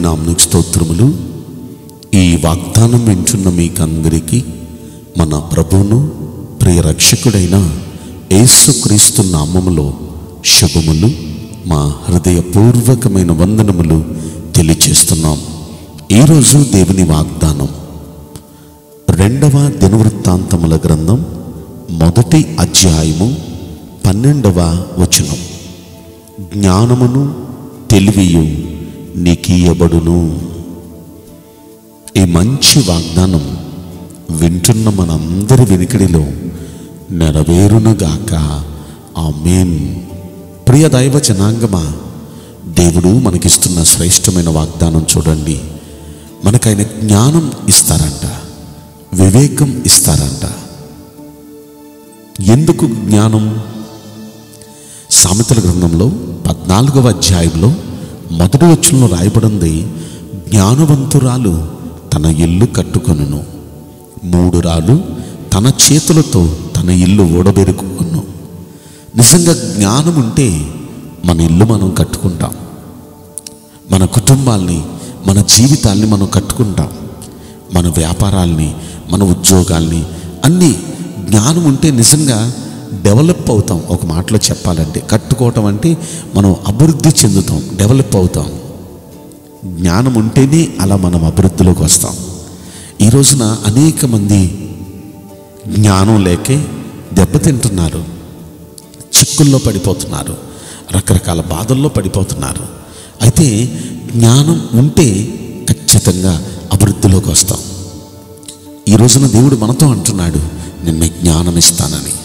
నామనికి స్తోత్రములు. ఈ వాగ్దానం వింటున్న మీకందరికీ మన ప్రభువును ప్రియరక్షకుడైన యేసుక్రీస్తు నామములో శుభములు. మా హృదయపూర్వకమైన వందనములు తెలియచేస్తున్నాం. ఈరోజు దేవుని వాగ్దానం. రెండవ దినవృత్తాంతముల గ్రంథం మొదటి అధ్యాయము పన్నెండవ వచనం. జ్ఞానమును తెలివియు నీకీయబడును ఈ మంచి వాగ్దానం వింటున్న మనందరి వెనుకడిలో నెరవేరునుగాక. మేన్ ప్రియ దైవ జనాంగమా దేవుడు మనకిస్తున్న శ్రేష్టమైన వాగ్దానం చూడండి. మనకైన జ్ఞానం ఇస్తారంట వివేకం ఇస్తారంట. ఎందుకు జ్ఞానం? సామెతల గ్రంథంలో పద్నాలుగవ అధ్యాయంలో మొదటి వచ్చంలో రాయబడింది జ్ఞానవంతురాలు తన ఇల్లు కట్టుకొనును. మూడు రాలు తన చేతులతో తన ఇల్లు ఓడబెరుకును నిజంగా జ్ఞానం ఉంటే మన ఇల్లు మనం కట్టుకుంటాం. మన కుటుంబాల్ని మన జీవితాల్ని మనం కట్టుకుంటాం. మన వ్యాపారాల్ని మన ఉద్యోగాల్ని అన్నీ జ్ఞానం ఉంటే నిజంగా డెవలప్ అవుతాం ఒక మాటలో చెప్పాలంటే. కట్టుకోవటం అంటే మనం అభివృద్ధి చెందుతాం డెవలప్ అవుతాం. జ్ఞానం ఉంటేనే అలా మనం అభివృద్ధిలోకి వస్తాం. ఈ రోజున అనేక మంది జ్ఞానం లేకే దెబ్బతింటున్నారు. చిక్కుల్లో పడిపోతున్నారు. రకరకాల బాధల్లో పడిపోతున్నారు. అయితే జ్ఞానం ఉంటే ఖచ్చితంగా అభివృద్ధిలోకి వస్తాం. ఈ రోజున దేవుడు మనతో అంటున్నాడు నిన్న జ్ఞానం ఇస్తానని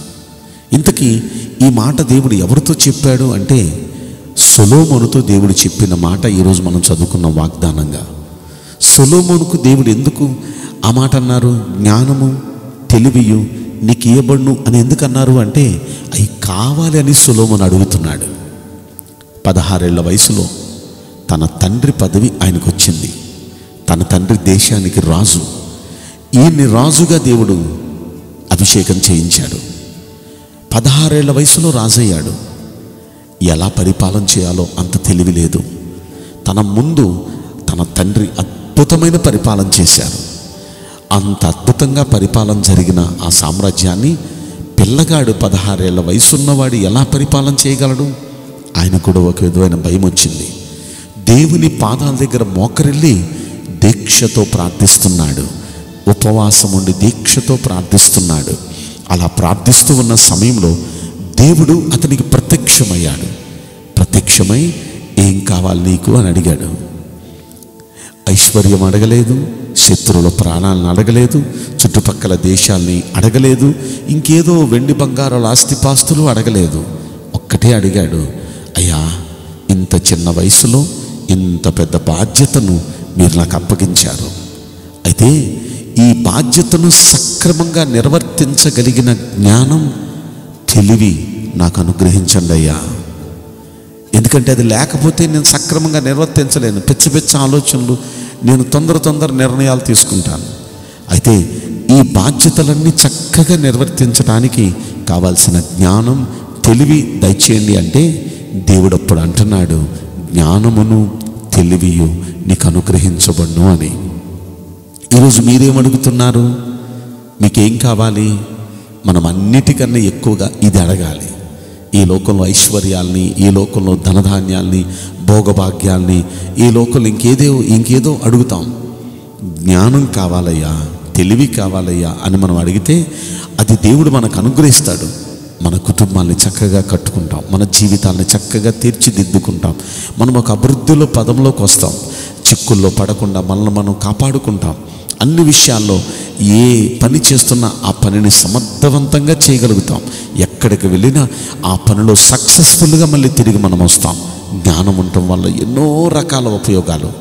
ఇంతకీ ఈ మాట దేవుడు ఎవరితో చెప్పాడు అంటే సొలోమోనుతో దేవుడు చెప్పిన మాట ఈరోజు మనం చదువుకున్న వాగ్దానంగా. సొలోమోనుకు దేవుడు ఎందుకు ఆ మాట అన్నారు? జ్ఞానము తెలివియు నీకు ఇవ్వబడును అని ఎందుకు అన్నారు అంటే అవి కావాలి అని సులోమను అడుగుతున్నాడు. పదహారేళ్ళ వయసులో తన తండ్రి పదవి ఆయనకు వచ్చింది తన తండ్రి దేశానికి రాజు. ఈయన్ని రాజుగా దేవుడు అభిషేకం చేయించాడు. పదహారేళ్ళ వయసులో రాజయ్యాడు. ఎలా పరిపాలన చేయాలో అంత తెలివి లేదు. తన ముందు తన తండ్రి అద్భుతమైన పరిపాలన చేశారు. అంత అద్భుతంగా పరిపాలన జరిగిన ఆ సామ్రాజ్యాన్ని పిల్లగాడు పదహారేళ్ళ వయసున్నవాడు ఎలా పరిపాలన చేయగలడు? ఆయన కూడా ఒక విధమైన భయం వచ్చింది. దేవుని పాదాల దగ్గర మోకరిల్లి దీక్షతో ప్రార్థిస్తున్నాడు. ఉపవాసం ఉండి దీక్షతో ప్రార్థిస్తున్నాడు. అలా ప్రార్థిస్తూ ఉన్న సమయంలో దేవుడు అతనికి ప్రత్యక్షమయ్యాడు. ప్రత్యక్షమై ఏం కావాలి నీకు అని అడిగాడు. ఐశ్వర్యం అడగలేదు శత్రువుల ప్రాణాలను అడగలేదు చుట్టుపక్కల దేశాల్ని అడగలేదు ఇంకేదో వెండి బంగారాల ఆస్తిపాస్తులు అడగలేదు. ఒక్కటే అడిగాడు అయ్యా ఇంత చిన్న వయసులో ఇంత పెద్ద బాధ్యతను మీరు నాకు అప్పగించారు. అయితే ఈ బాధ్యతను సక్రమంగా నిర్వర్తించగలిగిన జ్ఞానం తెలివి నాకు అనుగ్రహించండి అయ్యా. ఎందుకంటే అది లేకపోతే నేను సక్రమంగా నిర్వర్తించలేను. పిచ్చి పిచ్చ ఆలోచనలు నేను తొందర తొందర నిర్ణయాలు తీసుకుంటాను. అయితే ఈ బాధ్యతలన్నీ చక్కగా నిర్వర్తించడానికి కావాల్సిన జ్ఞానం తెలివి దయచేయండి అంటే దేవుడప్పుడు అంటున్నాడు జ్ఞానమును తెలివియు నీకు అనుగ్రహించబడును అని. ఈరోజు మీరేమడుగుతున్నారు? మీకేం కావాలి? మనం అన్నిటికన్నా ఎక్కువగా ఇది అడగాలి. ఈ లోకంలో ఐశ్వర్యాల్ని ఈ లోకంలో ధనధాన్యాల్ని భోగభాగ్యాల్ని ఈ లోకంలో ఇంకేదో ఇంకేదో అడుగుతాం. జ్ఞానం కావాలయ్యా తెలివి కావాలయ్యా అని మనం అడిగితే అది దేవుడు మనకు అనుగ్రహిస్తాడు. మన కుటుంబాన్ని చక్కగా కట్టుకుంటాం. మన జీవితాన్ని చక్కగా తీర్చిదిద్దుకుంటాం. మనం ఒక అభివృద్ధిలో పదంలోకి వస్తాం. చిక్కుల్లో పడకుండా మనల్ని మనం కాపాడుకుంటాం. అన్ని విషయాల్లో ఏ పని చేస్తున్నా ఆ పనిని సమర్థవంతంగా చేయగలుగుతాం. ఎక్కడికి వెళ్ళినా ఆ పనిలో సక్సెస్ఫుల్గా మళ్ళీ తిరిగి మనం వస్తాం. జ్ఞానం ఉండటం వల్ల ఎన్నో రకాల ఉపయోగాలు.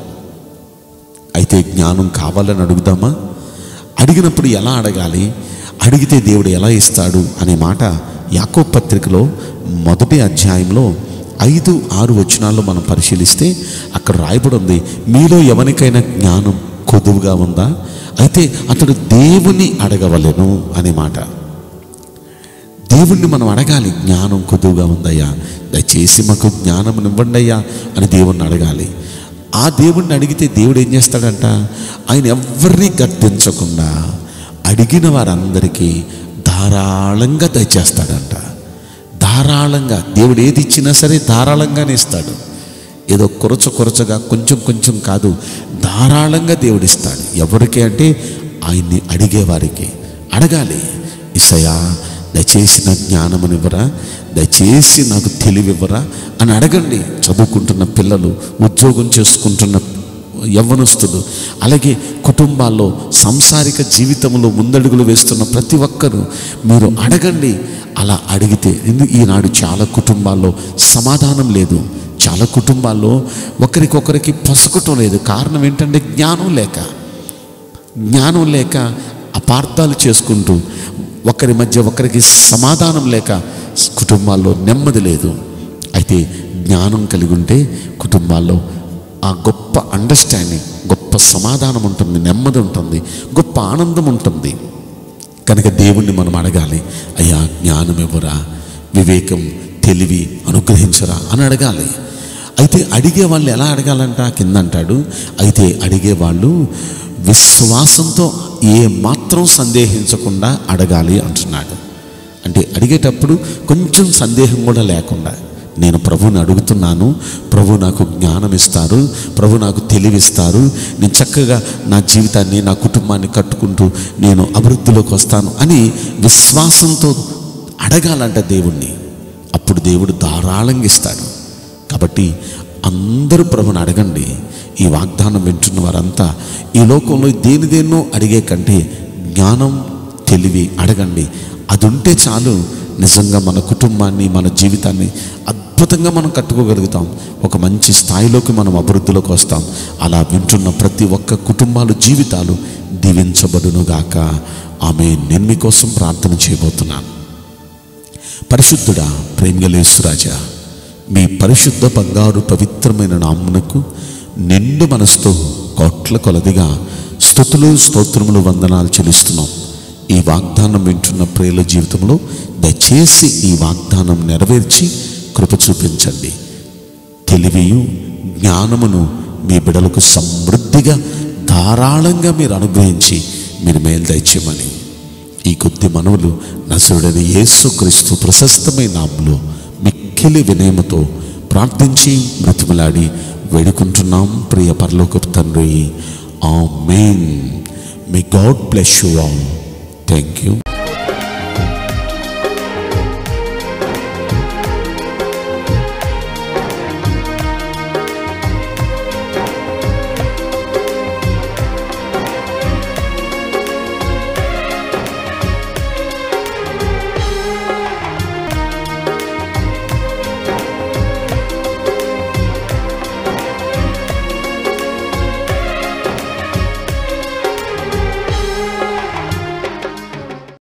అయితే జ్ఞానం కావాలని అడుగుదామా? అడిగినప్పుడు ఎలా అడగాలి? అడిగితే దేవుడు ఎలా ఇస్తాడు? అనే మాట యాకో పత్రికలో మొదటి అధ్యాయంలో ఐదు ఆరు వచనాల్లో మనం పరిశీలిస్తే అక్కడ రాయబడి ఉంది. మీలో ఎవరికైనా జ్ఞానం కొదువుగా ఉందా? అయితే అతడు దేవుని అడగవలెను అనే మాట. దేవుణ్ణి మనం అడగాలి జ్ఞానం కొద్దుగా ఉందయ్యా దయచేసి మాకు జ్ఞానం ఇవ్వండి అయ్యా అని దేవుణ్ణి అడగాలి. ఆ దేవుణ్ణి అడిగితే దేవుడు ఏం చేస్తాడంట? ఆయన ఎవరిని గర్తించకుండా అడిగిన వారందరికీ ధారాళంగా దయచేస్తాడంట. ధారాళంగా దేవుడు ఏది ఇచ్చినా సరే ధారాళంగానే ఇస్తాడు. ఏదో కొరచ కొరచగా కొంచెం కొంచెం కాదు ధారాళంగా దేవుడిస్తాడు. ఎవరికి అంటే ఆయన్ని అడిగేవారికి. అడగాలి ఇసయా దయచేసి నాకు జ్ఞానమునివ్వరా దయచేసి నాకు తెలివివ్వరా? అని అడగండి. చదువుకుంటున్న పిల్లలు ఉద్యోగం చేసుకుంటున్న యవ్వనస్తులు అలాగే కుటుంబాల్లో సంసారిక జీవితంలో ముందడుగులు వేస్తున్న ప్రతి ఒక్కరూ మీరు అడగండి. అలా అడిగితే ఈనాడు చాలా కుటుంబాల్లో సమాధానం లేదు? చాలా కుటుంబాల్లో ఒకరికొకరికి పసుకటం లేదు. కారణం ఏంటంటే జ్ఞానం లేక. జ్ఞానం లేక అపార్థాలు చేసుకుంటూ ఒకరి మధ్య ఒకరికి సమాధానం లేక కుటుంబాల్లో నెమ్మది లేదు. అయితే జ్ఞానం కలిగి ఉంటే కుటుంబాల్లో ఆ గొప్ప అండర్స్టాండింగ్ గొప్ప సమాధానం ఉంటుంది నెమ్మది ఉంటుంది గొప్ప ఆనందం ఉంటుంది. కనుక దేవుణ్ణి మనం అడగాలి అయ్యా జ్ఞానం ఇవ్వరా వివేకం తెలివి అనుగ్రహించరా? అని అడగాలి. అయితే అడిగే వాళ్ళు ఎలా అడగాలంట? కింద అంటాడు అయితే అడిగే వాళ్ళు విశ్వాసంతో ఏ మాత్రం సందేహించకుండా అడగాలి అంటున్నాడు. అంటే అడిగేటప్పుడు కొంచెం సందేహం కూడా లేకుండా నేను ప్రభుని అడుగుతున్నాను ప్రభు నాకు జ్ఞానం ఇస్తారు ప్రభు నాకు తెలివిస్తారు నేను చక్కగా నా జీవితాన్ని నా కుటుంబాన్ని కట్టుకుంటూ నేను అభివృద్ధిలోకి వస్తాను అని విశ్వాసంతో అడగాలంట దేవుణ్ణి. అప్పుడు దేవుడు ధారాళంగా ఇస్తాడు. కాబట్టి అందరూ ప్రభుని అడగండి. ఈ వాగ్దానం వింటున్న వారంతా ఈ లోకంలో దేని దేన్నో అడిగే కంటే జ్ఞానం తెలివి అడగండి. అది ఉంటే చాలు నిజంగా మన కుటుంబాన్ని మన జీవితాన్ని అద్భుతంగా మనం కట్టుకోగలుగుతాం. ఒక మంచి స్థాయిలోకి మనం అభివృద్ధిలోకి వస్తాం. అలా వింటున్న ప్రతి ఒక్క కుటుంబాలు జీవితాలు దీవించబడునుగాక. ఆమె నేను మీకోసం ప్రార్థన చేయబోతున్నాను. పరిశుద్ధుడా ప్రేమగలేసురాజా మీ పరిశుద్ధ బంగారు పవిత్రమైన నామునకు నిండు మనసుతో కోట్ల కొలదిగా స్థుతులు స్తోత్రములు వందనాలు చెల్లిస్తున్నాం. ఈ వాగ్దానం వింటున్న ప్రేల జీవితంలో దయచేసి ఈ వాగ్దానం నెరవేర్చి కృప చూపించండి. తెలివియు జ్ఞానమును మీ బిడలకు సమృద్ధిగా ధారాళంగా మీరు అనుగ్రహించి మీరు మేలు దయచేయమని ఈ కొద్ది మనవులు నసుడని యేసుక్రీస్తు ప్రశస్తమైన నామంలో మిక్కిలి వినయముతో ప్రార్థించి మృతిమలాడి వేడుకుంటున్నాం ప్రియ పరలోకపు తండ్రి. Amen may God bless you all thank you